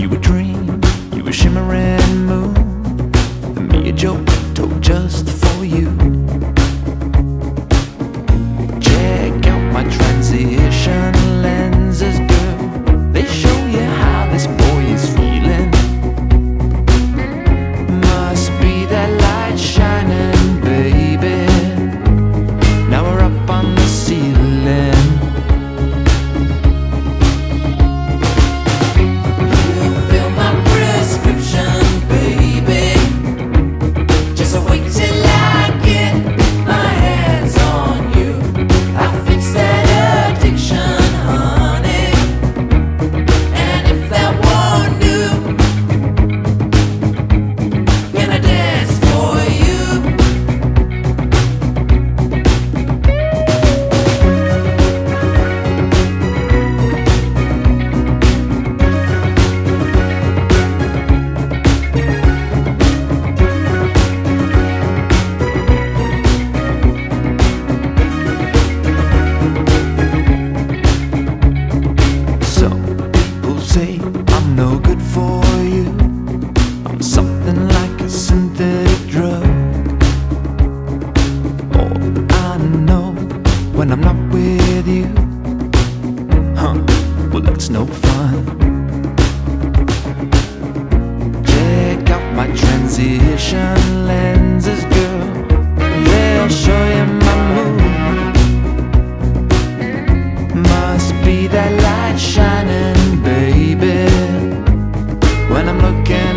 You a dream, you a shimmering moon, and me a joke told just for you. it's no fun. Check out my transition lenses, girl They'll show you my mood. Must be that light shining, baby. When I'm looking